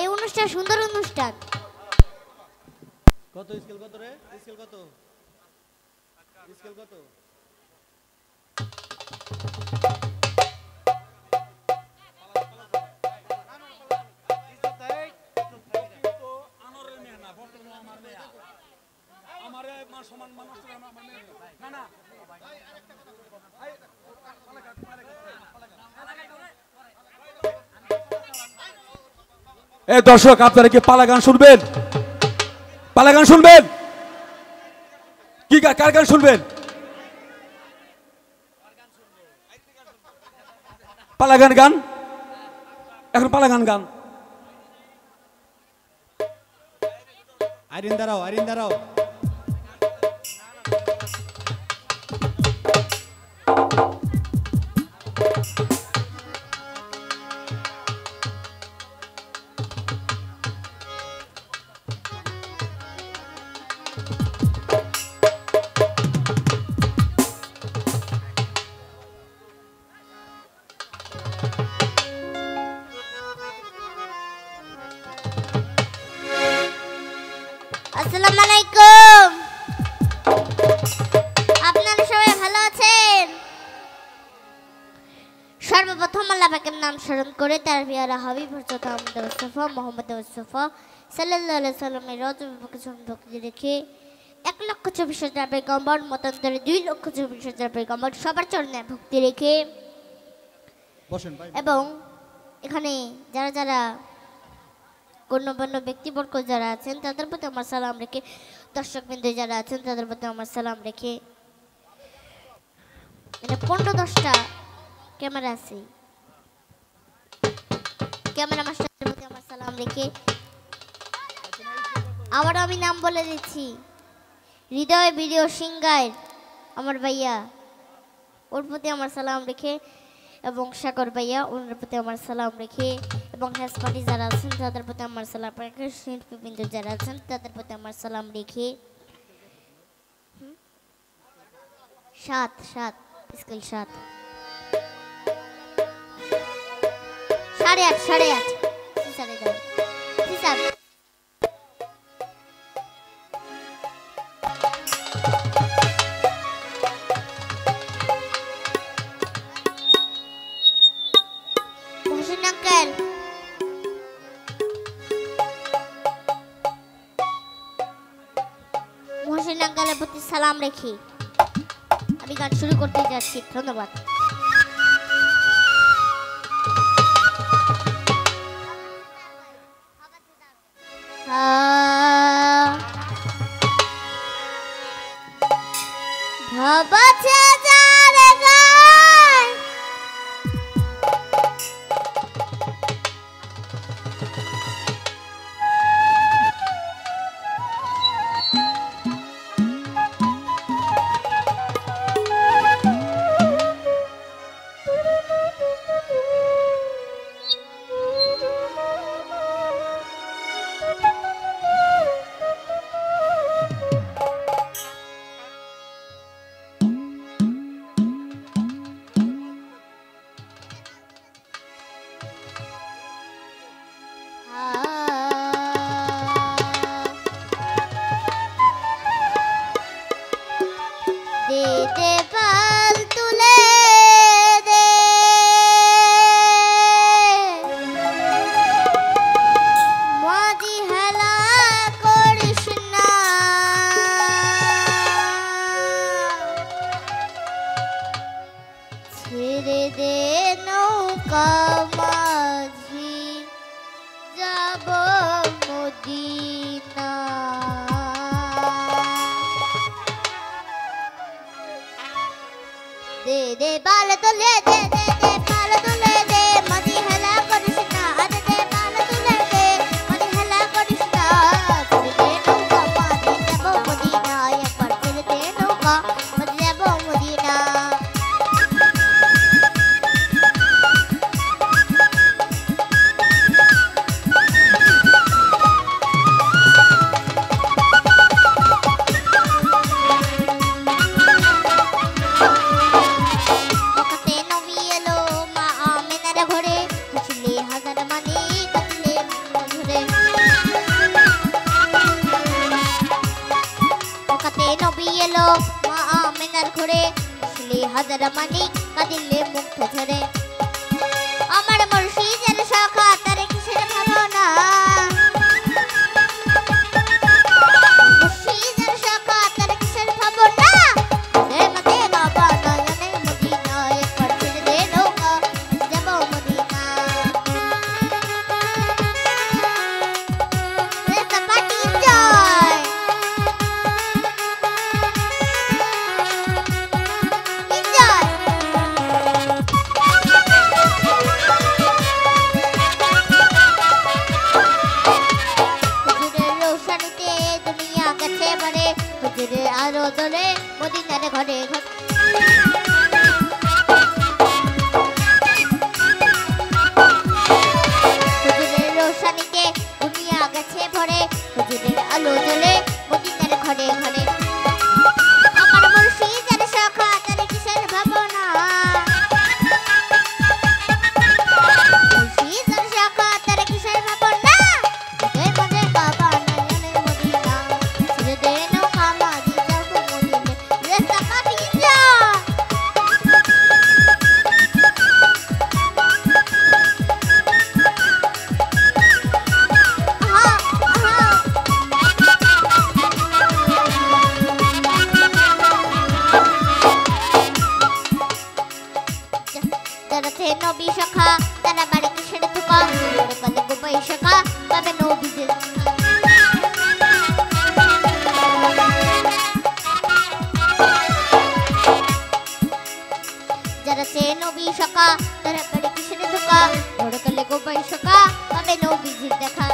এই অনুষ্ঠান সুন্দর অনুষ্ঠান। কত স্কেল কত রে? স্কেল কত? স্কেল কত? এ দর্শক, আপনারা কি পালা গান শুনবেন? পালা গান শুনবেন? কি কার গান শুনবেন? পালা গান গান? এখন পালা গান গান। আরিন দাঁড়াও আরিন দাঁড়াও। স্মরণ করে তার বিয়ারা হাবিব হযরত আহমদ মুস্তাফা মোহাম্মদ মুস্তাফা আলাইহি সাল্লামের রজবকে ভক্তি রেখে এক লক্ষ চব্বিশ হাজার পেগম্বর মতান্তরে দুই লক্ষ চব্বিশ হাজার পেগম্বর সবার চরণে ভক্তি রেখে এবং এখানে যারা যারা গণ্যমান্য ব্যক্তিবর্গ যারা আছেন তাদের প্রতি আমার সালাম রেখে দর্শকবৃন্দ যারা আছেন তাদের প্রতি আমার সালাম রেখে মানে পনেরো দশটা ক্যামেরা আছে। ক্যামেরা মাস্টারের প্রতি আমার সালাম রেখে আবার আমি নাম বলে দিচ্ছি। হৃদয় ভিডিও সিংগায় আমার ভাইয়া। ওর প্রতি আমার সালাম রেখে এবং সাগর ভাইয়া, ওনার প্রতি আমার সালাম রেখে এবং হ্যাস পার্টি যারা আছেন, তাদের প্রতি আমার সালাম রেখে, শিল্পীবৃন্দ যারা আছেন, তাদের প্রতি আমার সালাম রেখে? সাত সাত, স্কুল সাত। সাড়ে আট সাড়ে আট। প্রতি সালাম রেখে আমি গান শুরু করতে যাচ্ছি। ধন্যবাদ। ছেড়ে দে নৌকা মাঝি যাব মদিনা দে দে বাল তুলে দে দে মা আমিনার ঘরে ছিলি হাজার মানি কাঁদিলে মুখ ঝরে গেছে নবী সখা তারা বাড়িতে সেরে থুকা কলে গোপাই সখা তবে নবীদের যারা সে নবী সখা তারা বাড়িতে সেরে থুকা কলে গোপাই সখা তবে নবীজির দেখা।